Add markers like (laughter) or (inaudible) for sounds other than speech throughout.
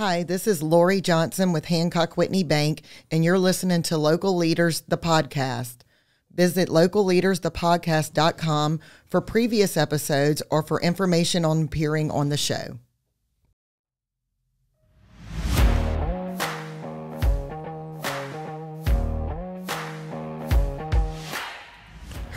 Hi, this is Lori Johnson with Hancock Whitney Bank, and you're listening to Local Leaders, the podcast. Visit localleadersthepodcast.com for previous episodes or for information on appearing on the show.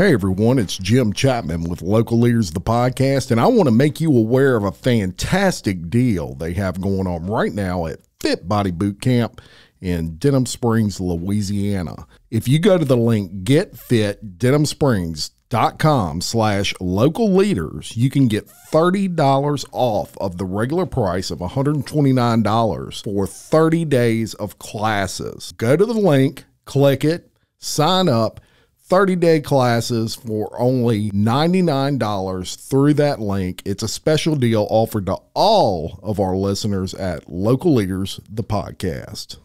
Hey everyone, it's Jim Chapman with Local Leaders the podcast, and I want to make you aware of a fantastic deal they have going on right now at Fit Body Boot Camp in Denham Springs, Louisiana. If you go to the link getfitdenhamsprings.com slash local leaders, you can get $30 off of the regular price of $129 for 30 days of classes. Go to the link, click it, sign up, 30 day classes for only $99 through that link. It's a special deal offered to all of our listeners at Local Leaders, the podcast.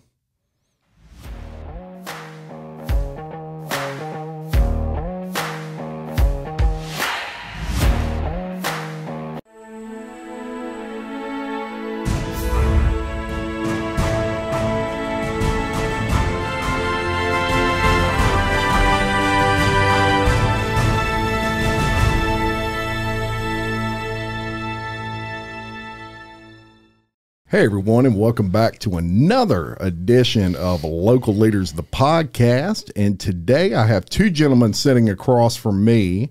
Hey, everyone, and welcome back to another edition of Local Leaders, the podcast. And today I have two gentlemen sitting across from me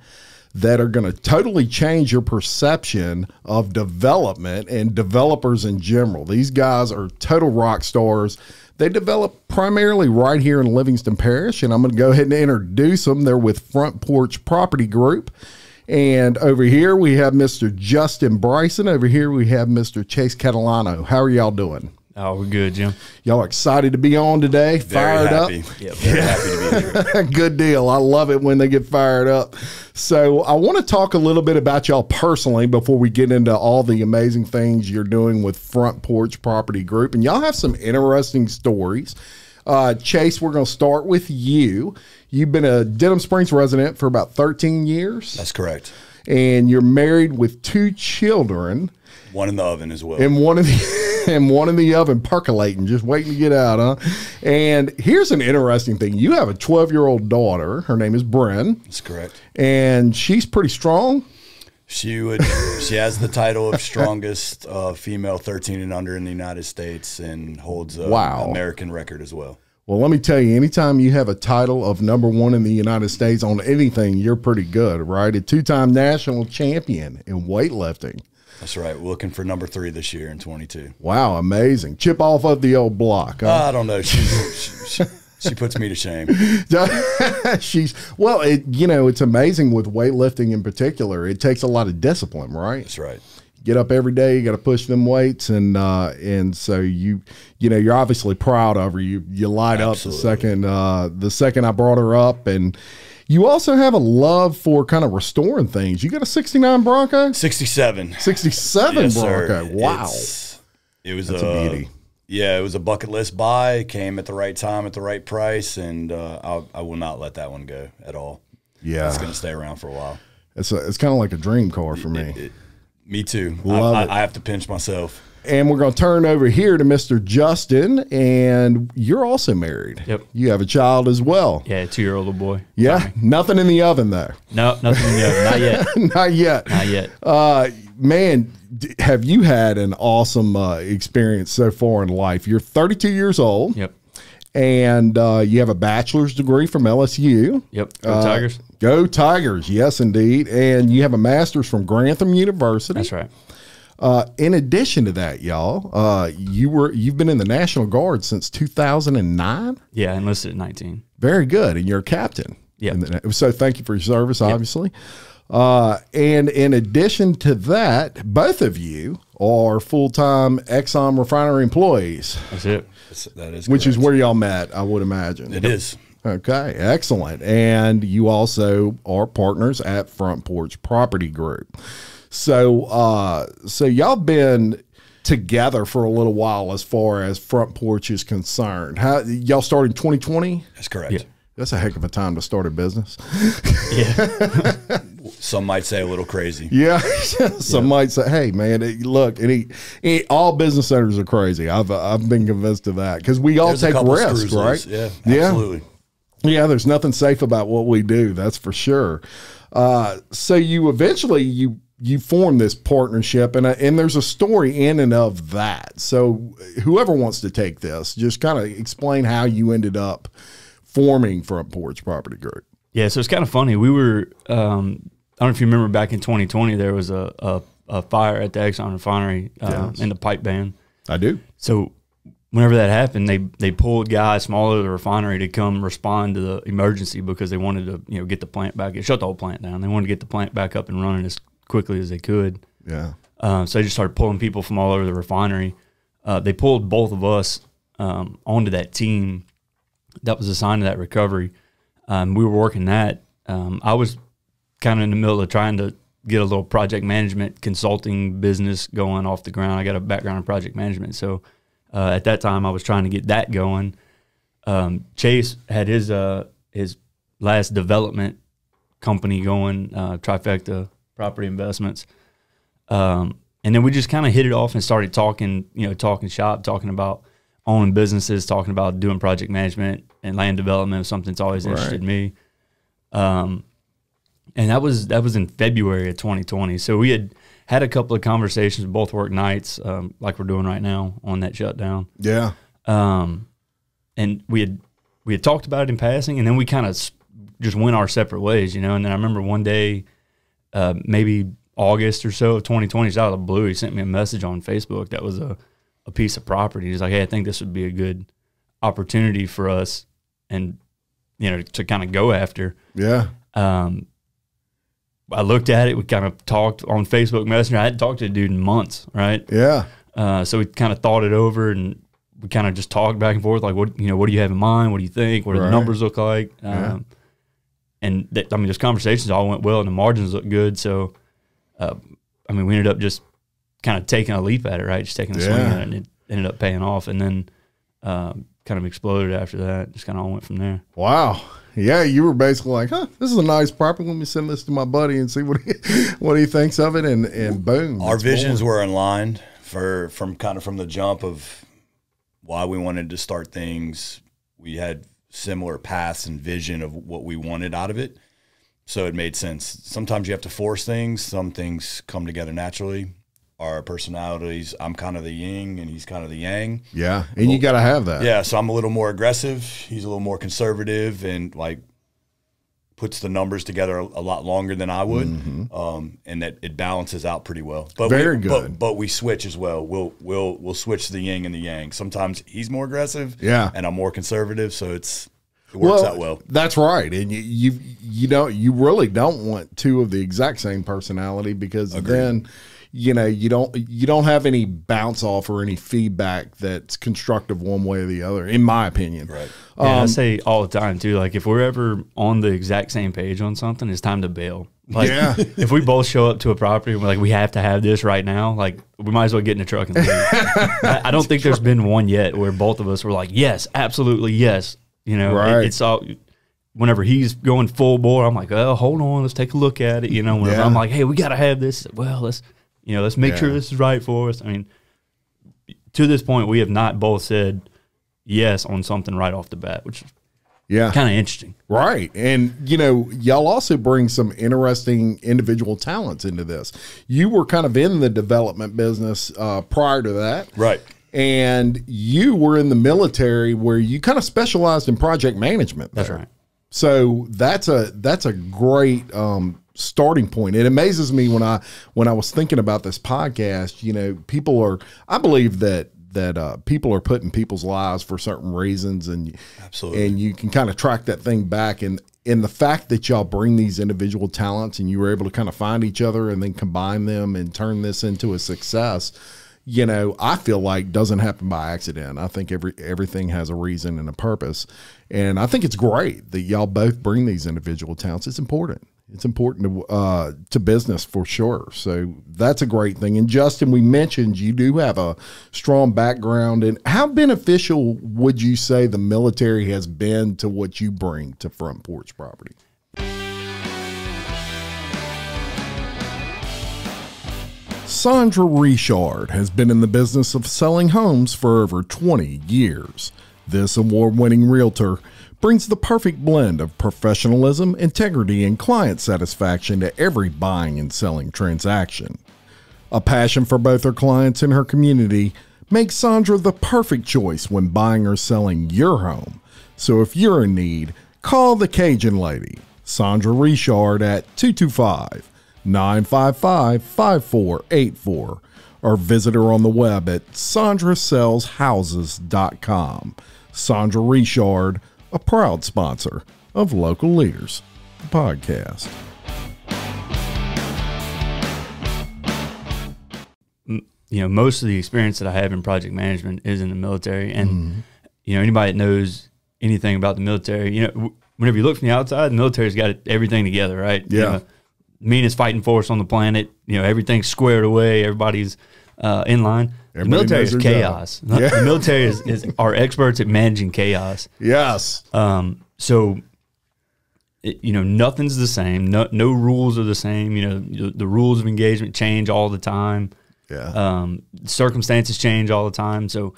that are going to totally change your perception of development and developers in general. These guys are total rock stars. They develop primarily right here in Livingston Parish, and I'm going to go ahead and introduce them. They're with Front Porch Property Group. And over here we have Mr. Justin Bryson. Over here we have Mr. Chase Catalano. How are y'all doing? Oh, we're good, Jim. Y'all excited to be on today? Very fired happy. up? Yeah, very happy to be here. (laughs) Good deal. I love it when they get fired up. So, I want to talk a little bit about y'all personally before we get into all the amazing things you're doing with Front Porch Property Group. And y'all have some interesting stories. Uh, Chase, we're going to start with you. You've been a Denham Springs resident for about 13 years, That's correct. and you're married with two children One in the oven as well. and one in the (laughs) and one in the oven percolating, just waiting to get out, huh? And here's an interesting thing: you have a 12 year old daughter. Her name is Bryn. That's correct. and she's pretty strong. She would. she has the title of strongest uh, female 13 and under in the United States, and holds a Wow. American record as well. Well, let me tell you, anytime you have a title of number one in the United States on anything, you're pretty good, right? A two time national champion in weightlifting. That's right. We're looking for number three this year in 22. Wow, amazing. Chip off of the old block. huh? I don't know. She, she, she, she puts me to shame. (laughs) She's well, it you know, it's amazing with weightlifting in particular. It takes a lot of discipline, right? That's right. Get up every day, you got to push them weights, and uh, and so you you know you're obviously proud of her. You you light up the second uh, the second I brought her up, and you also have a love for kind of restoring things. You got a '69 Bronco, 67. '67 Yes, Bronco. sir. Wow, It's- it was That's a beauty. Yeah, it was a bucket list buy. Came at the right time at the right price, and uh, I, I will not let that one go at all. yeah, It's going to stay around for a while. it's a, it's kind of like a dream car for me. It- me too. Love I, it. I, I have to pinch myself. And we're going to turn over here to Mr. Justin, and you're also married. Yep. You have a child as well. Yeah, two year old boy. Yeah, nothing in the oven though. No, nothing in the oven. Not yet. (laughs) Not yet. Not yet. Uh, man, d- have you had an awesome uh, experience so far in life? You're 32 years old, Yep. and uh, you have a bachelor's degree from LSU. Yep. Go Uh, Tigers. Go Tigers! Yes, indeed. And you have a master's from Grantham University. That's right. Uh, in addition to that, y'all, uh, you were you've been in the National Guard since 2009. Yeah, enlisted at 19. Very good, and you're a captain. Yeah. So thank you for your service, obviously. Uh, and in addition to that, both of you are full time Exxon refinery employees, That's it. That's, that is which is where y'all met, I would imagine. it is. Okay, excellent. And you also are partners at Front Porch Property Group. So, uh, so y'all been together for a little while as far as Front Porch is concerned. How y'all started in 2020? That's correct. Yeah. That's a heck of a time to start a business. Yeah. (laughs) (laughs) Some might say a little crazy. Yeah, (laughs) some might say, "Hey, man, it, look, and he, he- all business owners are crazy." I've I've been convinced of that because we all There's take risks, screws right? Yeah, yeah, absolutely. yeah. There's nothing safe about what we do. That's for sure. Uh, so you eventually you you form this partnership, and uh, and there's a story in and of that. So whoever wants to take this, just kind of explain how you ended up forming Front Porch Property Group. Yeah, so it's kind of funny. We were, um, I don't know if you remember back in 2020, there was a, a, a fire at the Exxon refinery uh, in the pipe band. I do. So whenever that happened, they they pulled guys from all over the refinery to come respond to the emergency because they wanted to you know get the plant back, shut the whole plant down. They wanted to get the plant back up and running as quickly as they could. Yeah. Uh, so they just started pulling people from all over the refinery. Uh, they pulled both of us um, onto that team that was assigned to that recovery. Um, we were working that. Um, I was kind of in the middle of trying to get a little project management consulting business going off the ground. I got a background in project management, so uh, at that time I was trying to get that going. Um, Chase had his uh, his last development company going, uh, Trifecta Property Investments. Um, and then we just kind of hit it off and started talking, you know, talking shop, talking about owning businesses, talking about doing project management and land development, something that's always interested me. Um, and that was that was in February of 2020. So we had had a couple of conversations, both work nights, um, like we're doing right now on that shutdown. Yeah. Um, and we had we had talked about it in passing, and then we kind of just went our separate ways, you know. And then I remember one day, uh, maybe August or so of 2020, just out of the blue, he sent me a message on Facebook that was a, a piece of property. He's like, "Hey, I think this would be a good opportunity for us, and you know, to kind of go after." Yeah. Um, I looked at it. We kind of talked on Facebook Messenger. I hadn't talked to the dude in months, right? Yeah. Uh, so we kind of thought it over and we kind of just talked back and forth, like, what you know, what do you have in mind? What do you think? What do Right. the numbers look like? Yeah. Um, and that, I mean, those conversations all went well, and the margins looked good. So, uh, I mean, we ended up just kind of taking a leap at it, right? Just taking a swing at it, and it ended up paying off. And then um, kind of exploded after that. Just kind of all went from there. Wow. Yeah, you were basically like, "Huh, this is a nice property. Let me send this to my buddy and see what he (laughs) what he thinks of it." And and boom, Our visions born. were aligned for from kind of from the jump of why we wanted to start things. We had similar paths and vision of what we wanted out of it. So it made sense. Sometimes you have to force things. Some things come together naturally. Our personalities, I'm kind of the yin and he's kind of the yang. Yeah, and you got to have that. Yeah, so I'm a little more aggressive. He's a little more conservative and like puts the numbers together a, a lot longer than I would, um, and that it balances out pretty well. But Mm-hmm. Very we, good. But, but we switch as well. We'll we'll we'll switch the yin and the yang. Sometimes he's more aggressive, Yeah. and I'm more conservative. So it's it works out well. That's right, and you you you don't you really don't want two of the exact same personality because then you know you don't you don't have any bounce off or any feedback that's constructive one way or the other, in my opinion. Right. Yeah, I Um, say all the time too. Like if we're ever on the exact same page on something, it's time to bail. Like Yeah. (laughs) if we both show up to a property and we're like, we have to have this right now, like we might as well get in the truck and leave. (laughs) I, I don't think there's been one yet where both of us were like, yes, absolutely, yes. You know, it- it's all. Whenever he's going full bore, I'm like, oh, hold on, let's take a look at it. You know, whenever Yeah. I'm like, hey, we got to have this. Well, let's, you know, let's make sure this is right for us. I mean, to this point, we have not both said yes on something right off the bat, which is Yeah, kind of interesting. Right. And, you know, y'all also bring some interesting individual talents into this. You were kind of in the development business uh, prior to that. Right. And you were in the military where you kind of specialized in project management. That's right. So that's a that's a great um, starting point. It amazes me when I when I was thinking about this podcast. You know, people are. I believe that that uh, people are put in people's lives for certain reasons, and Absolutely. and you can kind of track that thing back. And and the fact that y'all bring these individual talents and you were able to kind of find each other and then combine them and turn this into a success you know, I feel like doesn't happen by accident. I think every everything has a reason and a purpose, and I think it's great that y'all both bring these individual talents. It's important. It's important to uh, to business for sure. So that's a great thing. And Justin, we mentioned you do have a strong background. And how beneficial would you say the military has been to what you bring to Front Porch Property? Sandra Richard has been in the business of selling homes for over 20 years. This award winning realtor brings the perfect blend of professionalism, integrity, and client satisfaction to every buying and selling transaction. A passion for both her clients and her community makes Sandra the perfect choice when buying or selling your home. So if you're in need, call the Cajun Lady, Sandra Richard at 225 955 5484 or visit her on the web at sandrasellshouses.com. Sandra Richard, a proud sponsor of Local Leaders, the podcast. you know, most of the experience that I have in project management is in the military. And, you know, anybody that knows anything about the military, you know, whenever you look from the outside, the military's got everything together, right? You Yeah. know, meanest fighting force on the planet. You know, everything's squared away. Everybody's uh, in line. The military is chaos. (laughs) Yeah. The military is, is are experts at managing chaos. Yes. Um, so, it, you know, nothing's the same. No, no rules are the same. You know, the, the rules of engagement change all the time. Yeah. Um, circumstances change all the time. So,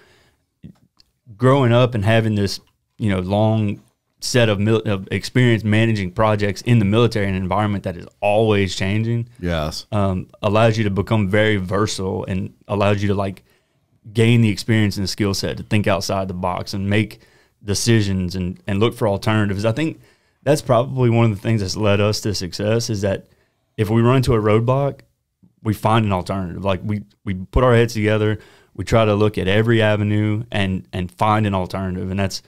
growing up and having this, you know, long set of, mil- of experience managing projects in the military, an environment that is always changing, yes. um, allows you to become very versatile and allows you to like gain the experience and the skill set to think outside the box and make decisions and, and look for alternatives. I think that's probably one of the things that's led us to success is that if we run into a roadblock, we find an alternative. Like we, we put our heads together, we try to look at every avenue and, and find an alternative. And that's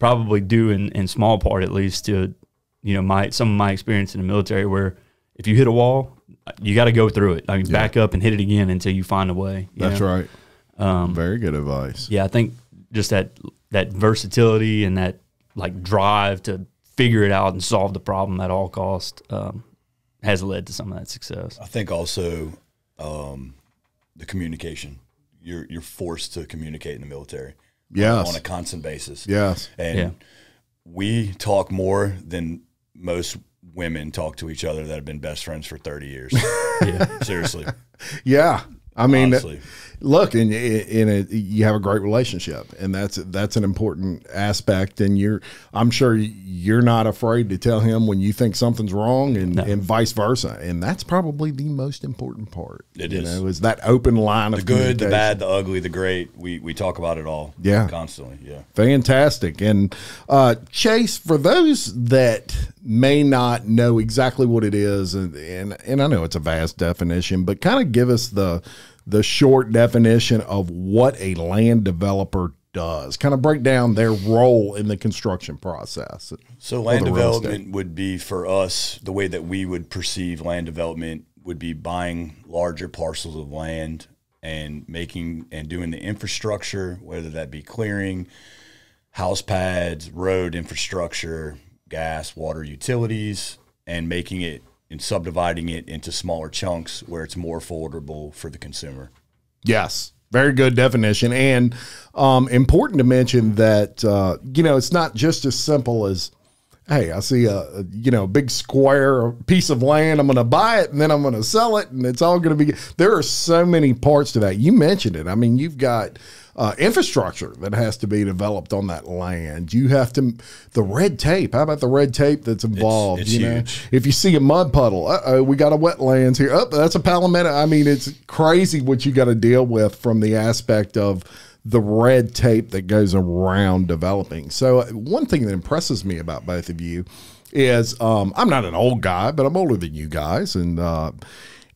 probably due in, in small part at least to, you know, my, some of my experience in the military where if you hit a wall, you got to go through it. I mean, back up and hit it again until you find a way. That's know? right. Um, Very good advice. yeah, I think just that that versatility and that like drive to figure it out and solve the problem at all cost um, has led to some of that success. I think also um, the communication. You're you're forced to communicate in the military Yes. on a constant basis. Yes. And Yeah. we talk more than most women talk to each other that have been best friends for 30 years. (laughs) yeah. Seriously. Yeah. I mean, Honestly. Look, and in it, you have a great relationship, and that's that's an important aspect. And you're, I'm sure you're not afraid to tell him when you think something's wrong, and, and vice versa. And that's probably the most important part. It you is. know, is that open line of The of good, the bad, the ugly, the great. We we talk about it all. Yeah. Constantly. Yeah. Fantastic. And uh, Chase, for those that may not know exactly what it is, and, and and I know it's a vast definition, but kind of give us the the short definition of what a land developer does. Kind of break down their role in the construction process. So land development would be for us the way that we would perceive land development would be buying larger parcels of land and making and doing the infrastructure, whether that be clearing, house pads, road infrastructure, gas, water, utilities, and making it and subdividing it into smaller chunks where it's more affordable for the consumer. Yes. Very good definition. And um, important to mention that, uh, you know, it's not just as simple as, hey, I see a, you know, big square piece of land. I'm going to buy it and then I'm going to sell it and it's all going to be. There are so many parts to that. You mentioned it. I mean, you've got uh, infrastructure that has to be developed on that land. You have to, the red tape. How about the red tape that's involved? it's you know, huge. if you see a mud puddle, uh oh, we got a wetlands here. Oh, that's a palmetto. I mean, it's crazy what you got to deal with from the aspect of the red tape that goes around developing. So, uh, one thing that impresses me about both of you is um, I'm not an old guy, but I'm older than you guys, and uh,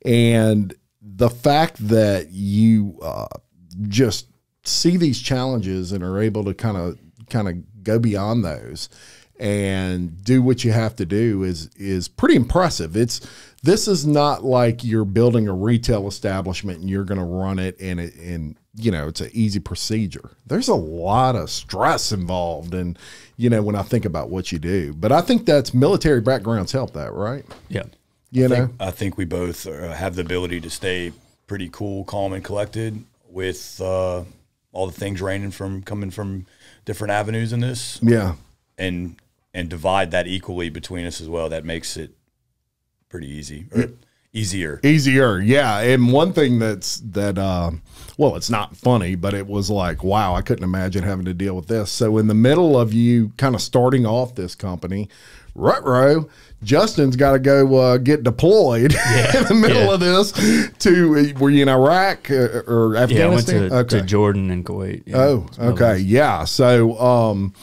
and the fact that you uh, just see these challenges and are able to kind of kind of go beyond those and do what you have to do is is pretty impressive. It's this is not like you're building a retail establishment and you're going to run it and it and you know it's an easy procedure. There's a lot of stress involved and you know when I think about what you do. But I think that's military backgrounds help that, right? Yeah. You know. I think we both uh, have the ability to stay pretty cool, calm, and collected with uh, all the things raining from coming from different avenues in this, yeah. and and divide that equally between us as well. That makes it pretty easy, or easier. easier yeah and one thing that's that um well it's not funny but it was like wow i couldn't imagine having to deal with this so in the middle of you kind of starting off this company Rutro, Justin's got to go uh, get deployed (laughs) in the middle yeah. of this. To were you in Iraq uh, or Yeah, I went Afghanistan? to, to Jordan and Kuwait. Yeah, Oh, That's what I okay. Yeah. So, um,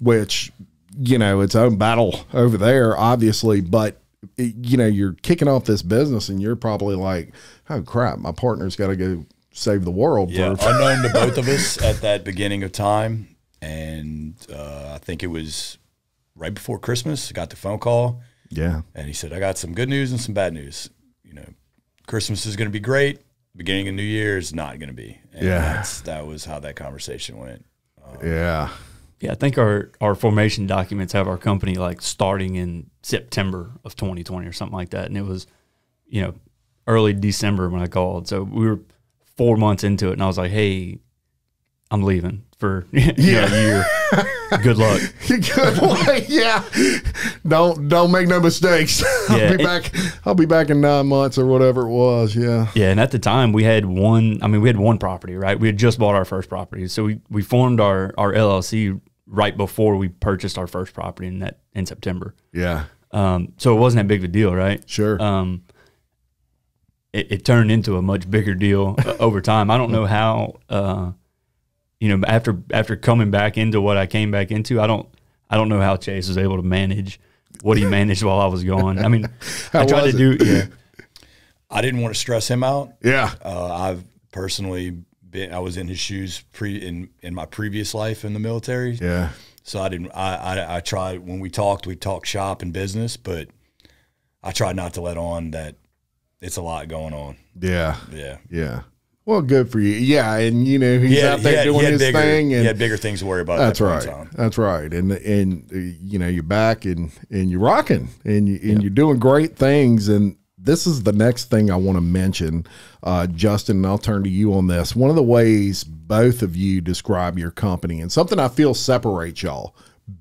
which, you know, its own battle over there, obviously, but, it- you know, you're kicking off this business and you're probably like, oh, crap, my partner's got to go save the world. Yeah, For, unknown (laughs) to both of us at that beginning of time, and uh, I think it was right before Christmas. I got the phone call, yeah. and he said, "I got some good news and some bad news. You know, Christmas is going to be great. Beginning of New Year is not going to be." And Yeah. that's, that was how that conversation went. Um, yeah. Yeah, I think our, our formation documents have our company like starting in September of 2020 or something like that. And it was, you know, early December when I called. So we were four months into it and I was like, hey, I'm leaving for (laughs) you know, a year. Good luck. (laughs) Good luck. yeah. Don't don't make no mistakes. (laughs) I'll Yeah, be it- back. I'll be back in nine months or whatever it was. Yeah. Yeah, and at the time we had one. I mean, we had one property, right? We had just bought our first property, so we, we formed our our LLC right before we purchased our first property in that in September. Yeah. Um, so it wasn't that big of a deal, right? Sure. Um, it, it turned into a much bigger deal uh, over time. I don't know how. Uh, you know, after after coming back into what I came back into, I don't I don't know how Chase was able to manage what he managed while I was gone. I mean, (laughs) I tried to it? do yeah. I didn't want to stress him out. yeah. Uh, I've personally been. I was in his shoes pre in in my previous life in the military. Yeah. So I didn't. I, I I tried when we talked. We talked shop and business, but I tried not to let on that it's a lot going on. Yeah. Yeah. Yeah. Well, good for you. Yeah, and you know he's He had- out there he he doing his bigger, thing, he and had bigger things to worry about. that's that right. point in time. That's right. And and uh, you know you're back and and you're rocking and you, and you're doing great things. And this is the next thing I want to mention, uh, Justin. And I'll turn to you on this. One of the ways both of you describe your company and something I feel separates y'all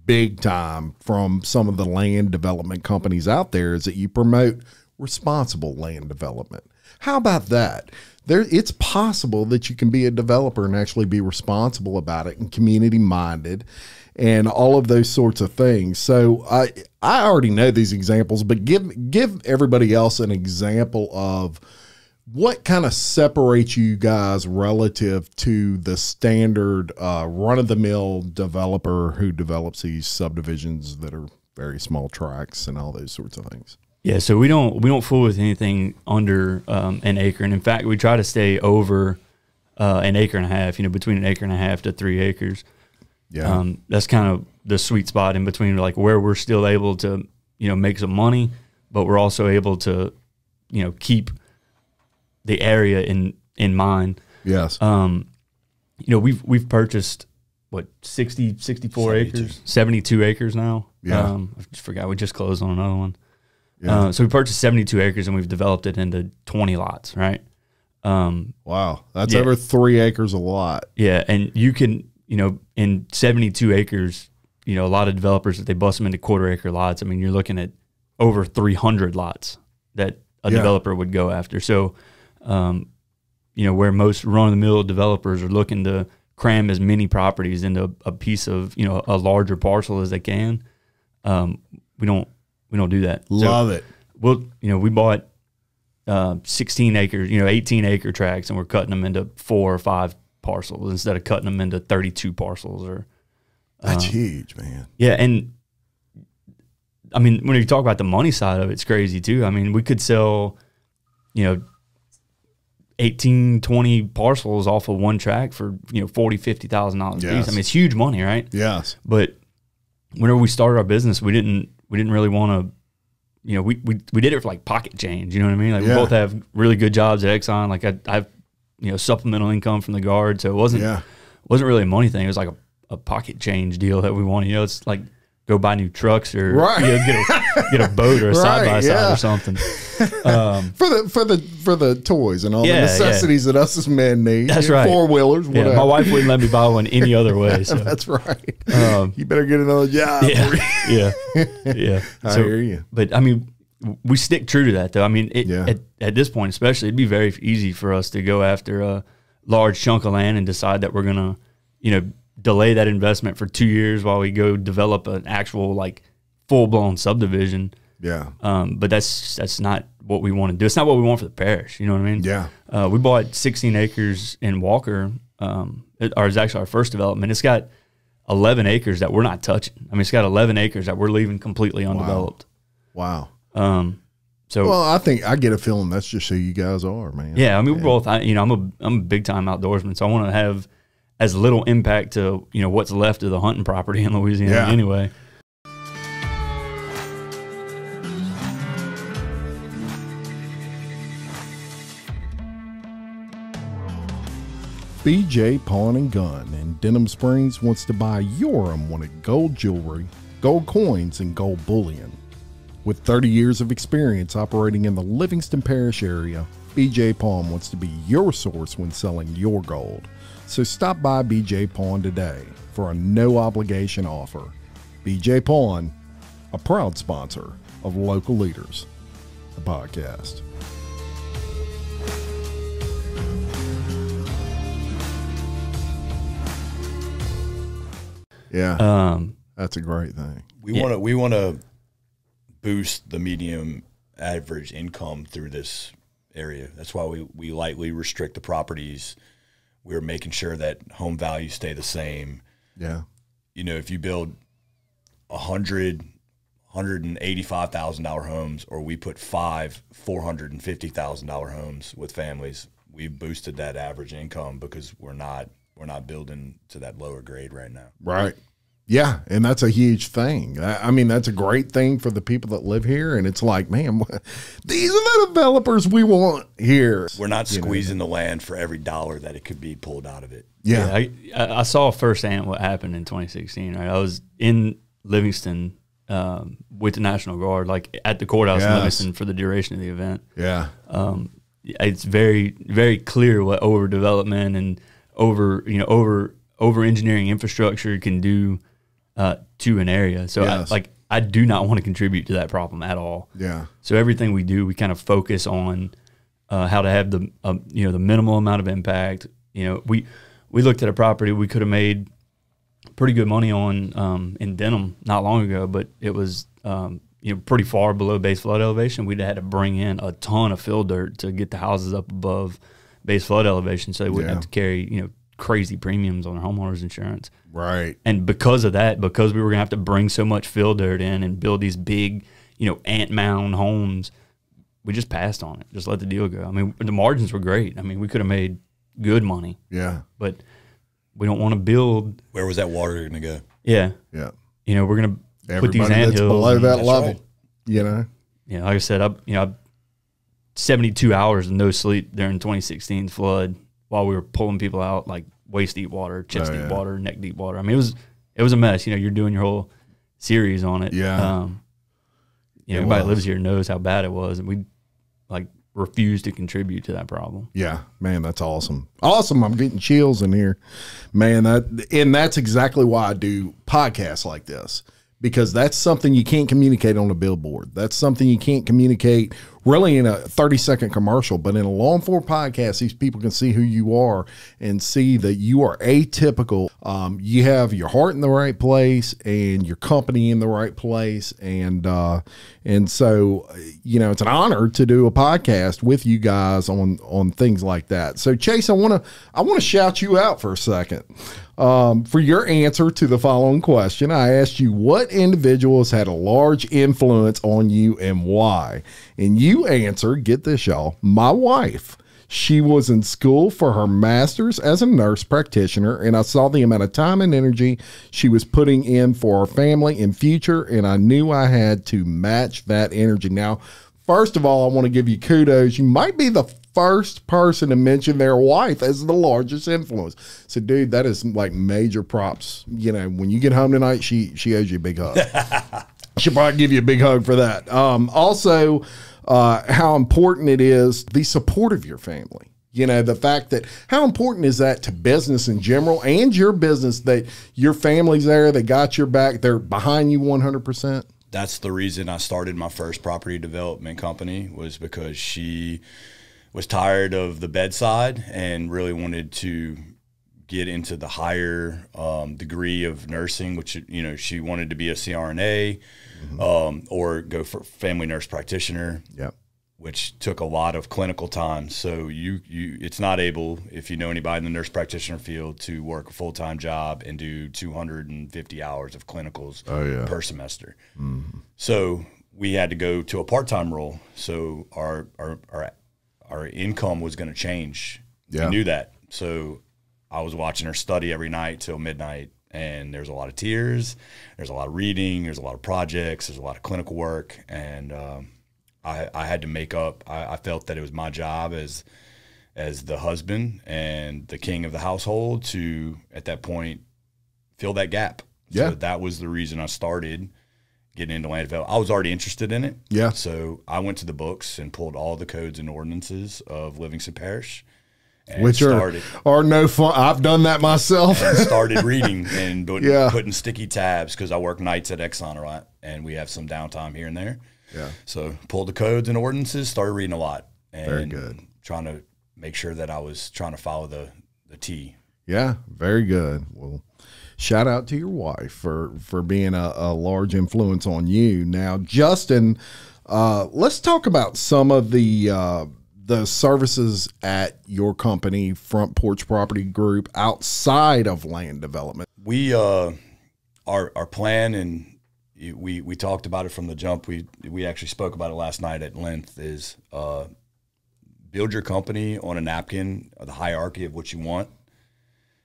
big time from some of the land development companies out there is that you promote responsible land development. How about that? There, it's possible that you can be a developer and actually be responsible about it and community minded and all of those sorts of things. So I I already know these examples, but give give everybody else an example of what kind of separates you guys relative to the standard uh, run of the mill developer who develops these subdivisions that are very small tracts and all those sorts of things. Yeah, so we don't we don't fool with anything under um, an acre, and in fact, we try to stay over uh, an acre and a half. You know, between an acre and a half to three acres. Yeah. Um, that's kind of the sweet spot in between, like where we're still able to you know make some money, but we're also able to you know keep the area in in mind. yes. Um, you know, we've we've purchased what 60, 64 72. acres, seventy two acres now. Yeah. um, I just forgot we just closed on another one. Yeah. Uh, so we purchased 72 acres and we've developed it into 20 lots, right? Um, wow. That's yeah. over three acres a lot. yeah, and you can, you know, in 72 acres, you know, a lot of developers that they bust them into quarter acre lots. I mean, you're looking at over 300 lots that a Yeah. developer would go after. So, um, you know, where most run of the mill developers are looking to cram as many properties into a piece of, you know, a larger parcel as they can, um, we don't we don't do that. So- Love it. well, you know, we bought uh, 16 acres, you know, 18 acre tracts, and we're cutting them into four or five parcels instead of cutting them into 32 parcels. Or That's huge, man. yeah, and I mean, when you talk about the money side of it, it's crazy too. I mean, we could sell, you know, 18, 20 parcels off of one track for you know 40, 50,000 dollars a Yes. piece. I mean, it's huge money, right? Yes. but whenever we started our business, we didn't we didn't really want to, you know, we, we we did it for like pocket change. You know what I mean? Like Yeah. we both have really good jobs at Exxon. Like I, I have, you know, supplemental income from the guard, so it wasn't Yeah. wasn't really a money thing. It was like a, a pocket change deal that we wanted. You know, it's like go buy new trucks or Right. you know, get a get a boat or a side by side or something. (laughs) Um, For the for the for the toys and all Yeah, the yeah. necessities that us as men need. That's right. Four wheelers, yeah, my wife wouldn't let me buy one (laughs) any other way. So That's right. um, you better get another job. yeah, (laughs) yeah, yeah. I So- hear you. but I mean, we stick true to that though. I mean, it, Yeah. at, at this point, especially, it'd be very easy for us to go after a large chunk of land and decide that we're gonna, you know, delay that investment for two years while we go develop an actual like full blown subdivision. Yeah. Um, but that's that's not what we want to do. It's not what we want for the parish. You know what I mean? Yeah. Uh, we bought 16 acres in Walker, um, it, or it's actually our first development. It's got 11 acres that we're not touching. I mean, it's got 11 acres that we're leaving completely undeveloped. Wow. Um, so Well, I think I get a feeling that's just who you guys are, man. yeah, I mean, we're both. I, you know, I'm a I'm a big time outdoorsman, so I want to have as little impact to you know what's left of the hunting property in Louisiana Yeah. anyway. BJ Pawn and Gun in Denham Springs wants to buy your unwanted gold jewelry, gold coins, and gold bullion. With 30 years of experience operating in the Livingston Parish area, BJ Pawn wants to be your source when selling your gold. So stop by BJ Pawn today for a no obligation offer. BJ Pawn, a proud sponsor of Local Leaders, the podcast. Yeah, Um, that's a great thing. We Yeah. want to we want to boost the medium average income through this area. That's why we we lightly restrict the properties. We're making sure that home values stay the same. Yeah. You know, if you build a hundred, hundred and eighty-five thousand dollar homes, or we put five four hundred and fifty thousand dollar homes with families, we've boosted that average income because we're not we're not building to that lower grade right now. Right. Yeah, and that's a huge thing. I I mean, that's a great thing for the people that live here, and it's like, man, (laughs) these are the developers we want here. We're not squeezing the land for every dollar that it could be pulled out of it. Yeah, I, I I saw firsthand what happened in 2016. Right, I was in Livingston um, with the National Guard, like at the courthouse in Livingston for the duration of the event. yeah, Um, it's very very clear what overdevelopment and over you know over over engineering infrastructure can do uh, to an area. So Yes. I, like I do not want to contribute to that problem at all. yeah, So everything we do, we kind of focus on uh, how to have the uh, you know the minimal amount of impact. You know, we we looked at a property we could have made pretty good money on um, in Denham not long ago, but it was um, you know pretty far below base flood elevation. We'd had to bring in a ton of fill dirt to get the houses up above base flood elevation, so they wouldn't Yeah. have to carry you know crazy premiums on their homeowners insurance. right. And because of that, because we were gonna have to bring so much fill dirt in and build these big, you know, ant mound homes, we just passed on it. Just let the deal go. I mean, the margins were great. I mean, we could have made good money, Yeah, but we don't want to build. Where was that water going to go? Yeah, yeah. you know, we're gonna put these Everybody ant hills. below that level, right. you know. Yeah, like I said, I you know, I- 72 hours of no sleep during 2016 flood while we were pulling people out like waist deep water, chest Oh, deep yeah. water, neck deep water. I mean, it was it was a mess. You know, you're doing your whole series on it. Yeah. Um, you It know, everybody was. lives here knows how bad it was, and we like refused to contribute to that problem. Yeah, man, that's awesome. Awesome. I'm getting chills in here. Man, that and that's exactly why I do podcasts like this. Because that's something you can't communicate on a billboard. That's something you can't communicate really in a 30 second commercial. But in a long form podcast, these people can see who you are and see that you are atypical. Um, you have your heart in the right place and your company in the right place. And uh, and so you know, it's an honor to do a podcast with you guys on on things like that. So Chase, I want to I want to shout you out for a second. Um, for your answer to the following question, I asked you what individuals had a large influence on you and why. And you answered, get this, y'all, my wife. She was in school for her master's as a nurse practitioner, and I saw the amount of time and energy she was putting in for our family and future, and I knew I had to match that energy. Now, first of all, I want to give you kudos. You might be the first person to mention their wife as the largest influence. So, dude, that is like major props. You know, when you get home tonight, she she owes you a big hug. (laughs) She'll probably give you a big hug for that. Um, also, uh, how important it is the support of your family. You know, the fact that how important is that to business in general and your business that your family's there, they got your back, they're behind you 100%. that's the reason I started my first property development company was because she was tired of the bedside and really wanted to get into the higher um, degree of nursing, which you know she wanted to be a CRNA um, or go for family nurse practitioner Yep. which took a lot of clinical time. So you you it's not able, if you know anybody in the nurse practitioner field, to work a full time job and do 250 hours of clinicals Oh, yeah. per semester. So we had to go to a part time role. So our our our our income was going to change. Yeah. We knew that. So I was watching her study every night till midnight. And there's a lot of tears. There's a lot of reading. There's a lot of projects. There's a lot of clinical work, and um, I, I had to make up. I, I felt that it was my job as as the husband and the king of the household to at that point fill that gap. Yeah. So that was the reason I started getting into land development. I was already interested in it. Yeah. So I went to the books and pulled all the codes and ordinances of Livingston Parish. And Which are started are no fun. I've done that myself. started (laughs) reading and Yeah. putting sticky tabs because I work nights at Exxon a lot and we have some downtime here and there. Yeah. So pulled the codes and ordinances, started reading a lot. And Very good. Trying to make sure that I was trying to follow the the T. Yeah, very good. Well, shout out to your wife for for being a, a large influence on you. Now, Justin, uh, let's talk about some of the uh, the services at your company, Front Porch Property Group, outside of land development. We uh our our plan and we we talked about it from the jump. We we actually spoke about it last night at length. Is uh, build your company on a napkin, the hierarchy of what you want.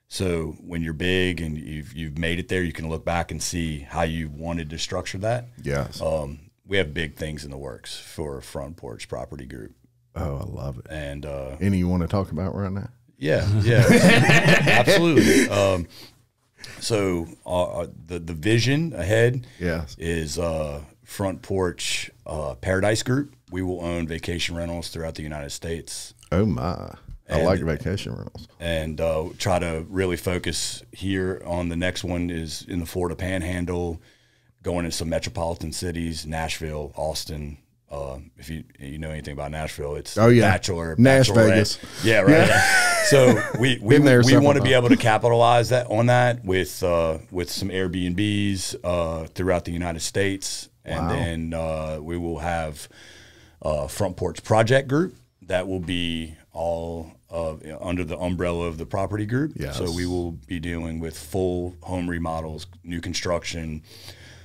So when you're big and you've you've made it there, you can look back and see how you wanted to structure that. Yes. Um, we have big things in the works for Front Porch Property Group, oh, I love it. and uh, Any you want to talk about right now? yeah, yeah, (laughs) absolutely. Um, so uh, the the vision ahead Yes. is uh, Front Porch uh, Paradise Group. We will own vacation rentals throughout the United States Oh my. I And- like vacation rentals. and uh, try to really focus here on the next one is in the Florida Panhandle, going into some metropolitan cities, Nashville, Austin. Uh, if you you know anything about Nashville, it's Oh, yeah. Bachelor, Nash Vegas. Yeah, right. so we we, we want to be able to capitalize that on that with uh, with some Airbnbs uh, throughout the United States, and Wow. then uh, we will have uh, Front Porch Project Group that will be all of, under the umbrella of the property group. Yes. So we will be dealing with full home remodels, new construction,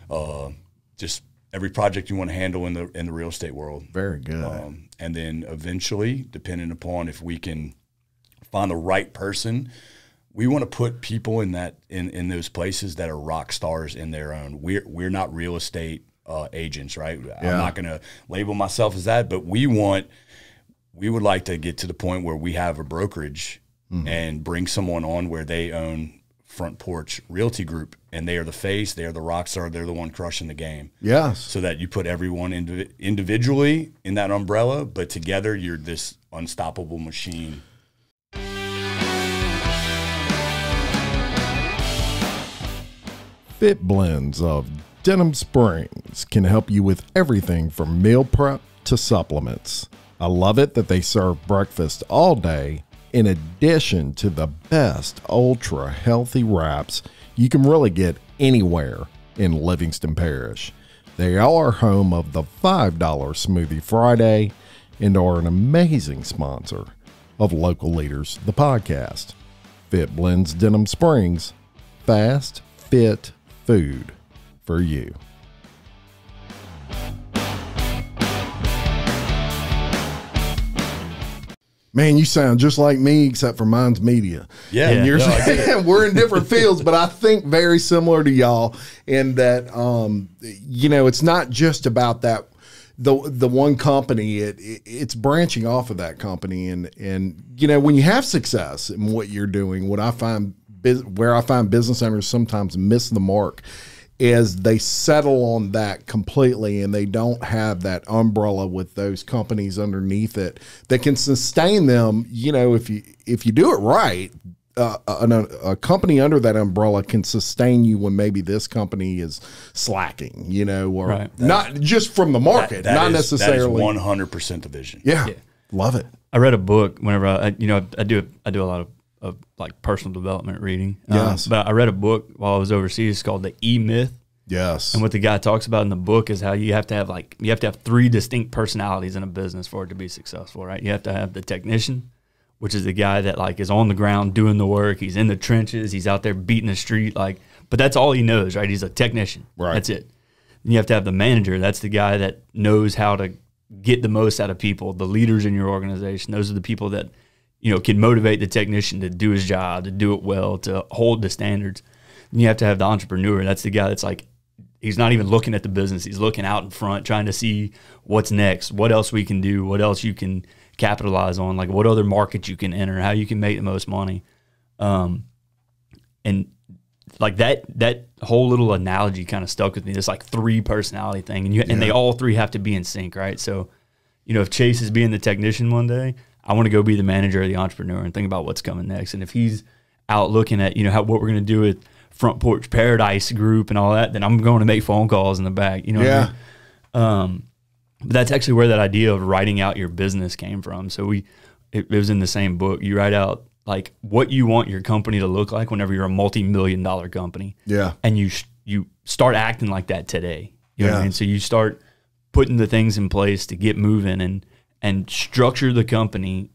uh, just every project you want to handle in the in the real estate world. Very good. Um, and then eventually, depending upon if we can find the right person, we want to put people in that in, in those places that are rock stars in their own. We're we're not real estate uh, agents, right? Yeah. I'm not going to label myself as that, but we want we would like to get to the point where we have a brokerage and bring someone on where they own front porch realty group and they are the face they are the rock star they're the one crushing the game yes. so that you put everyone indiv- individually in that umbrella, but together you're this unstoppable machine. Fit blends of Denham Springs can help you with everything from meal prep to supplements. I love it that they serve breakfast all day in addition to the best ultra healthy wraps you can really get anywhere in Livingston Parish. They are home of the $5 Smoothie Friday and are an amazing sponsor of Local Leaders, the podcast. Fit Blends Denham Springs, fast, fit food for you. Man, you sound just like me, except for mine's media. Yeah, and you're no, (laughs) we're in different (laughs) fields, but I think very similar to y'all in that um, you know it's not just about that the the one company. It, it it's branching off of that company, and and you know when you have success in what you're doing, what I find where I find business owners sometimes miss the mark is they settle on that completely and they don't have that umbrella with those companies underneath it that can sustain them you know if you if you do it right uh, a, a company under that umbrella can sustain you when maybe this company is slacking, you know, or Right. not just from the market, That not is- necessarily. 100% the vision. yeah, love it. I read a book whenever I, you know, I do I do a lot of, of like personal development reading. Um, but I read a book while I was overseas called The E Myth. Yes. And what the guy talks about in the book is how you have to have like you have to have three distinct personalities in a business for it to be successful, right? You have to have the technician, which is the guy that like is on the ground doing the work. He's in the trenches. He's out there beating the street, like. But that's all he knows, right? He's a technician. Right. That's it. And you have to have the manager. That's the guy that knows how to get the most out of people. The leaders in your organization. Those are the people that you know can motivate the technician to do his job, to do it well, to hold the standards. And you have to have the entrepreneur. That's the guy that's like he's not even looking at the business. He's looking out in front, trying to see what's next, what else we can do, what else you can capitalize on, like what other markets you can enter, how you can make the most money. Um, and like that that whole little analogy kind of stuck with me. This like three personality thing, and you and they all three have to be in sync, right? So, you know, if Chase is being the technician one day, I want to go be the manager or the entrepreneur and think about what's coming next. And if he's out looking at you know how what we're going to do with Front Porch Property Group and all that, then I'm going to make phone calls in the back. You know, what I yeah. mean? Um, but that's actually where that idea of writing out your business came from. So we, it, it was in the same book. You write out like what you want your company to look like whenever you're a multi-million dollar company. Yeah. And you sh- you start acting like that today. You know what Yeah. I mean? So you start putting the things in place to get moving and and structure the company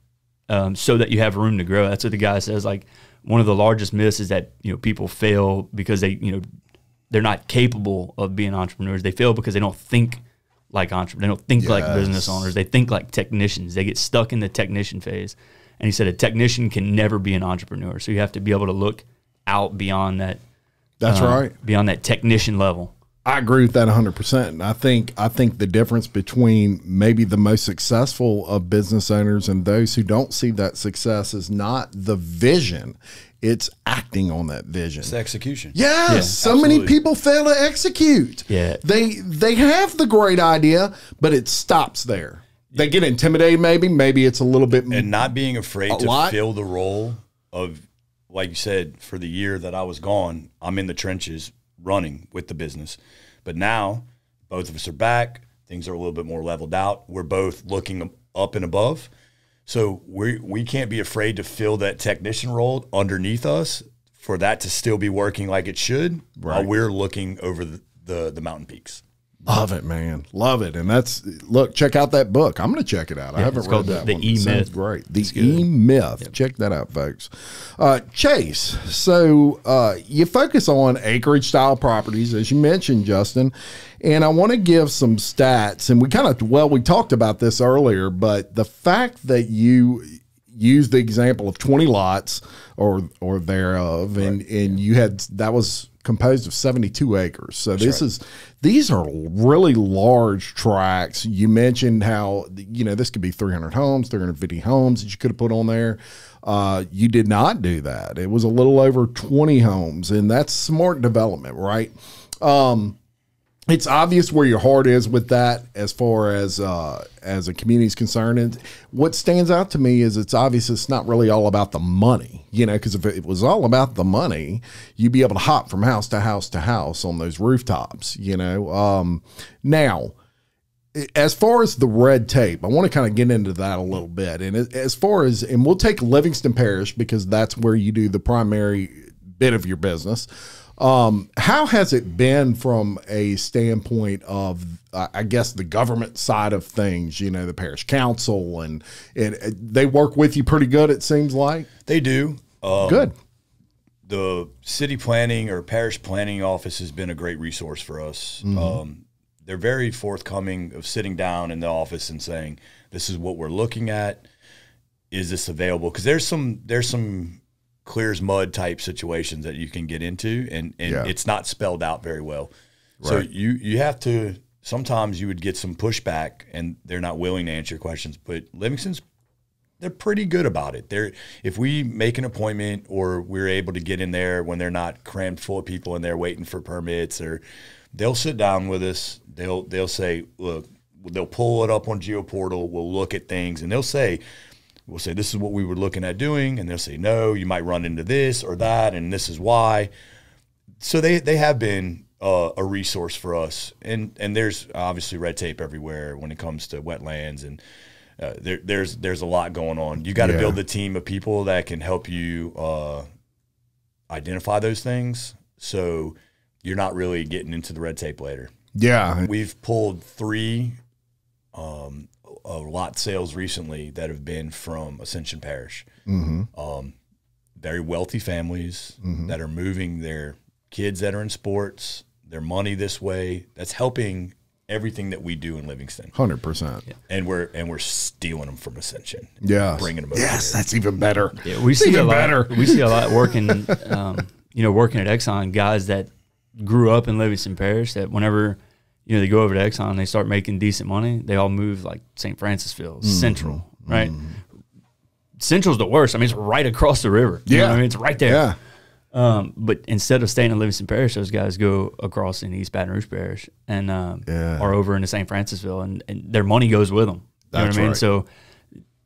um, so that you have room to grow. That's what the guy says. Like one of the largest myths is that you know people fail because they you know they're not capable of being entrepreneurs. They fail because they don't think like entrepreneurs. They don't think like business owners. They think like technicians. They get stuck in the technician phase. And he said a technician can never be an entrepreneur. So you have to be able to look out beyond that. That's uh, right. Beyond that technician level. I agree with that 100%. And I think I think the difference between maybe the most successful of business owners and those who don't see that success is not the vision, it's acting on that vision. It's execution. Yes, so many people fail to execute. Yeah. They they have the great idea, but it stops there. They get intimidated maybe, maybe it's a little bit and not being afraid to lot. fill the role of like you said for the year that I was gone I'm in the trenches running with the business. But now both of us are back. Things are a little bit more leveled out. We're both looking up and above. So we we can't be afraid to fill that technician role underneath us for that to still be working like it should while we're looking over the, the the mountain peaks Love it, man. Love it. And that's look, check out that book. I'm gonna check it out. I haven't it's read called The- that The one. It E-Myth. Great. The E Myth. Check that out, folks. Uh, Chase, so uh, you focus on acreage style properties, as you mentioned, Justin. And I want to give some stats. And we kind of well, we talked about this earlier, but the fact that you use the example of 20 lots or or thereof and and you had that was composed of 72 acres. So this is these are really large tracts. You mentioned how you know this could be 300 homes 350 homes that you could have put on there. Uh, you did not do that. It was a little over 20 homes and that's smart development right? Um, it's obvious where your heart is with that as far as uh, as a community is concerned. And what stands out to me is it's obvious it's not really all about the money, you know, because if it was all about the money, you'd be able to hop from house to house to house on those rooftops, you know. Um, now, as far as the red tape, I want to kind of get into that a little bit. And as- as far as, and we'll take Livingston Parish because that's where you do the primary bit of your business. Um, how has it been from a standpoint of, uh, I guess, the government side of things? You know, the parish council and and uh, they work with you pretty good. It seems like they do um, good. the city planning or parish planning office has been a great resource for us. Um, they're very forthcoming of sitting down in the office and saying, "This is what we're looking at. Is this available?" Because there's some there's some clear as mud type situations that you can get into, and and Yeah. it's not spelled out very well. So you you have to. Sometimes you would get some pushback, and they're not willing to answer your questions. But Livingston's they're pretty good about it. They're if we make an appointment or we're able to get in there when they're not crammed full of people in there waiting for permits or they'll sit down with us. They'll they'll say, look, they'll pull it up on GeoPortal, we'll look at things and they'll say, we'll say this is what we were looking at doing, and they'll say no, you might run into this or that, and this is why. So they they have been uh, a resource for us, and and there's obviously red tape everywhere when it comes to wetlands and. Uh, there, there's there's a lot going on. You got to Yeah. build a team of people that can help you uh, identify those things, so you're not really getting into the red tape later. Yeah. We've pulled three um, uh, lot sales recently that have been from Ascension Parish. Um, very wealthy families that are moving their kids that are in sports, their money this way. That's helping everything that we do in Livingston, Hundred percent. and we're and we're stealing them from Ascension. Yeah. Bringing them over Yes, here. that's even better. Yeah, we It's see a even lot. better. We see a lot working, um, you know, working at Exxon. Guys that grew up in Livingston Parish that whenever you know they go over to Exxon, they start making decent money. They all move like St. Francisville, Mm-hmm. Central, right? Central's the worst. I mean, it's right across the river. You know Yeah. I mean, it's right there. Yeah. Um, but instead of staying in Livingston Parish, those guys go across in East Baton Rouge Parish and um, Yeah. are over into St. Francisville, and, and their money goes with them. You know what I mean? right. So,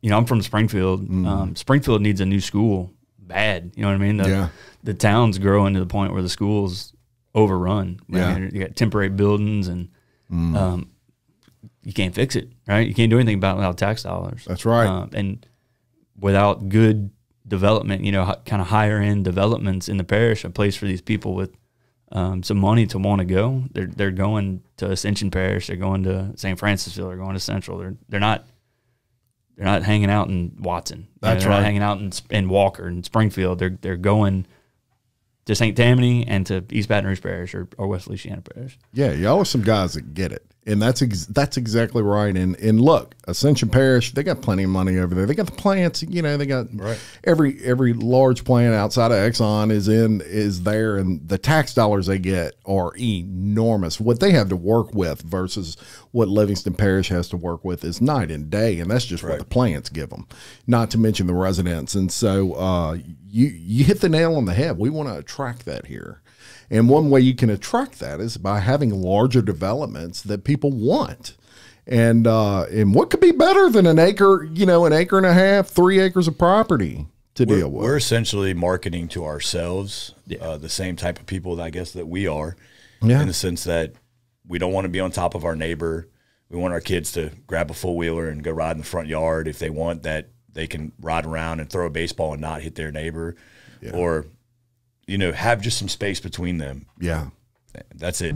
you know, I'm from Springfield. Mm-hmm. Um, Springfield needs a new school bad. You know what I mean? The, Yeah. the town's growing to the point where the school's overrun. Yeah. Mm. you got temporary buildings and um, you can't fix it, right? You can't do anything about it without tax dollars. That's right. Um, and without good development, you know, kind of higher end developments in the parish, a place for these people with um, some money to want to go. They're they're going to Ascension Parish. They're going to St. Francisville. They're going to Central. They're they're not they're not hanging out in Watson. You know, That's they're right. Not hanging out in, in Walker and Springfield. They're they're going to St. Tammany and to East Baton Rouge Parish or, or West Feliciana Parish. Yeah, y'all are some guys that get it, and that's ex- that's exactly right. And and look, Ascension Parish, they got plenty of money over there. They got the plants, you know, they got Right. every every large plant outside of Exxon is in is there, and the tax dollars they get are enormous. What they have to work with versus what Livingston Parish has to work with is night and day, and that's just what the plants give them. Not to mention the residents, and so uh, you you hit the nail on the head. We want to attract that here. And one way you can attract that is by having larger developments that people want. And uh, and what could be better than an acre, you know, an acre and a half, three acres of property to we're, deal with? we're essentially marketing to ourselves, uh, the same type of people, that I guess, that we are, Yeah. in the sense that we don't want to be on top of our neighbor. We want our kids to grab a four wheeler and go ride in the front yard if they want that. They can ride around and throw a baseball and not hit their neighbor, or you know, have just some space between them. yeah. That's it.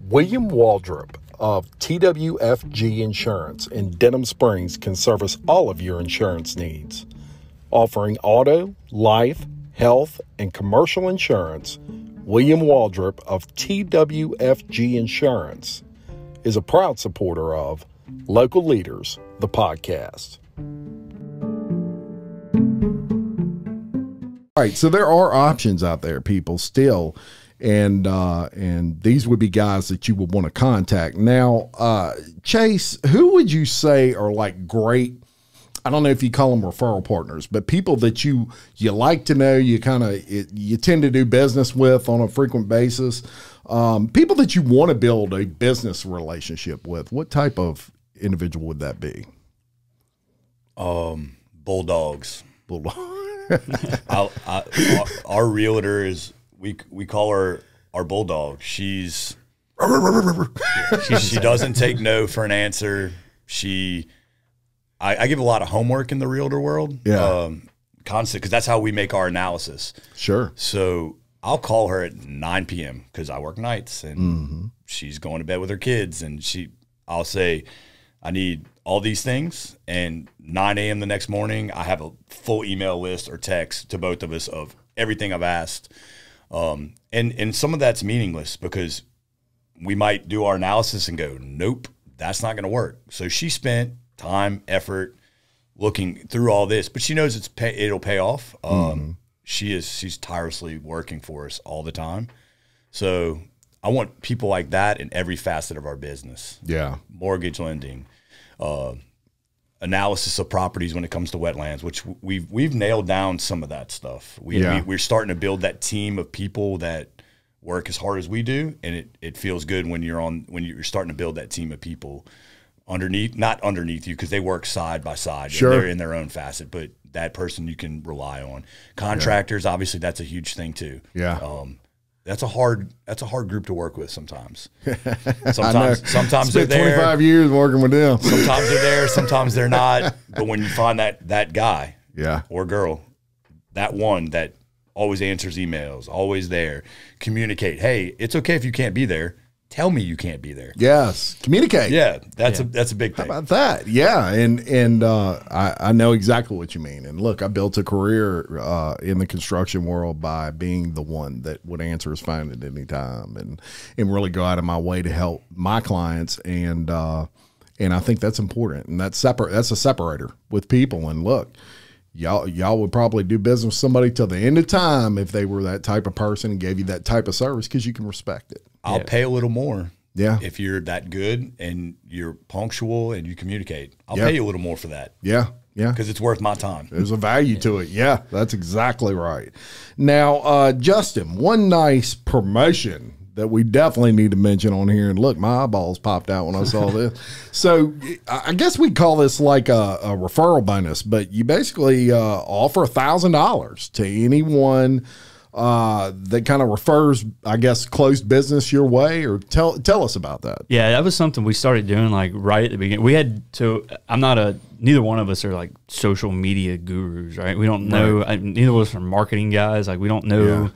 William Waldrop of TWFG Insurance in Denham Springs can service all of your insurance needs. Offering auto, life, health, and commercial insurance, William Waldrop of TWFG Insurance is a proud supporter of Local Leaders, the podcast. All right, so there are options out there, people, still, and uh, and these would be guys that you would want to contact. Now, uh, Chase, who would you say are like great? I don't know if you call them referral partners, but people that you you like to know, you kind of you tend to do business with on a frequent basis. Um, people that you want to build a business relationship with. What type of individual would that be? Um, bulldogs. Bulldog. (laughs) I'll, I, our, our realtor is we we call her our bulldog. She's (laughs) she, she doesn't take no for an answer. She I, I give a lot of homework in the realtor world. Yeah. Um, constant because that's how we make our analysis. Sure. So I'll call her at 9 p.m. because I work nights and she's going to bed with her kids. And she, I'll say, I need all these things. And 9 a.m. the next morning, I have a full email list or text to both of us of everything I've asked. Um, and, and some of that's meaningless because we might do our analysis and go, nope, that's not going to work. So she spent time, effort, looking through all this, but she knows it's pay, it'll pay off. Um, She is she's tirelessly working for us all the time. So I want people like that in every facet of our business: Yeah. mortgage lending, uh, analysis of properties when it comes to wetlands, which we've we've nailed down some of that stuff. We, Yeah. we we're starting to build that team of people that work as hard as we do, and it, it feels good when you're on when you're starting to build that team of people underneath, not underneath you, because they work side by side. Sure. and they're in their own facet, but that person you can rely on. Contractors, obviously, that's a huge thing too. Yeah. Um, that's a hard that's a hard group to work with sometimes. (laughs) Sometimes sometimes they're there. 25 years working with them. Sometimes they're there, (laughs) sometimes they're not. But when you find that that guy Yeah. or girl, that one that always answers emails, always there, communicate. Hey, it's okay if you can't be there. Tell me you can't be there. Yes. Communicate. Yeah, that's a that's a big thing. about that? Yeah, and and uh, I I know exactly what you mean. And look, I built a career uh, in the construction world by being the one that would answer his phone at any time, and and really go out of my way to help my clients. And uh, and I think that's important. And that's separate. That's a separator with people. And look. Y'all, y'all would probably do business with somebody till the end of time if they were that type of person and gave you that type of service because you can respect it. I'll pay a little more. Yeah. If you're that good and you're punctual and you communicate, I'll Yeah. pay you a little more for that Yeah, yeah. because it's worth my time. There's a value to it. Yeah, that's exactly right. Now, uh, Justin, one nice promotion that we definitely need to mention on here. And look, my eyeballs popped out when I saw this. (laughs) So I guess we call this like a, a referral bonus, but you basically uh, offer a thousand dollars to anyone uh, that kind of refers, I guess, closed business your way. Or tell tell us about that. Yeah, that was something we started doing like right at the beginning. We had to. I'm not a. Neither one of us are like social media gurus, right? We don't know. I, neither of us are marketing guys. Like we don't know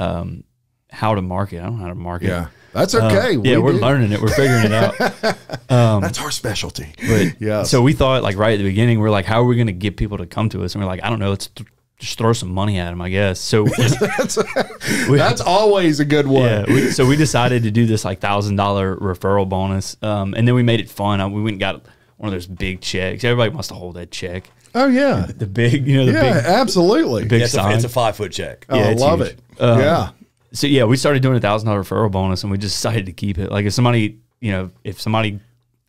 um, how to market. I don't know how to market. Yeah, that's Uh, okay. yeah, We we're do. learning it. We're figuring it out. (laughs) That's our specialty. But (laughs) Yeah. so we thought like right at the beginning, we're like, how are we going to get people to come to us? And we're like, I don't know. Let's th- just throw some money at them, I guess. So (laughs) we- That's always a good one. yeah, we, so we decided to do this like thousand dollar referral bonus, um, and then we made it fun. Uh, We went and got one of those big checks. Everybody wants to hold that check. Oh yeah. The big, you know, the Yeah, big. absolutely. big Yeah, it's, a, sign. it's a five foot check. Oh, Yeah, I love huge. it. Um, yeah. So yeah, we started doing a thousand dollar referral bonus, and we just decided to keep it. Like if somebody, you know, if somebody